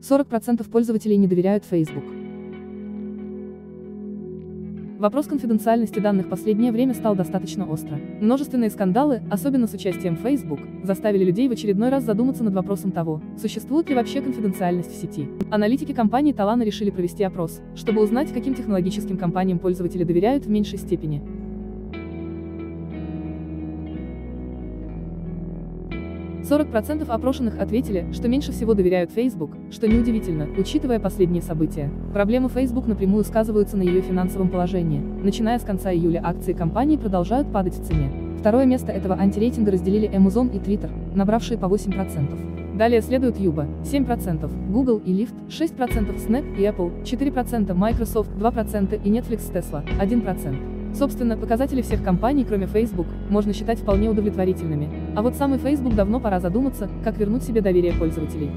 40% пользователей не доверяют Facebook. Вопрос конфиденциальности данных последнее время стал достаточно остро. Множественные скандалы, особенно с участием Facebook, заставили людей в очередной раз задуматься над вопросом того, существует ли вообще конфиденциальность в сети. Аналитики компании Talana решили провести опрос, чтобы узнать, каким технологическим компаниям пользователи доверяют в меньшей степени. 40% опрошенных ответили, что меньше всего доверяют Facebook, что неудивительно, учитывая последние события. Проблемы Facebook напрямую сказываются на ее финансовом положении. Начиная с конца июля акции компании продолжают падать в цене. Второе место этого антирейтинга разделили Amazon и Twitter, набравшие по 8%. Далее следуют Yuba, 7%, Google и Lyft, 6%, Snap и Apple, 4%, Microsoft, 2% и Netflix Tesla, 1%. Собственно, показатели всех компаний, кроме Facebook, можно считать вполне удовлетворительными. А вот самый Facebook давно пора задуматься, как вернуть себе доверие пользователей.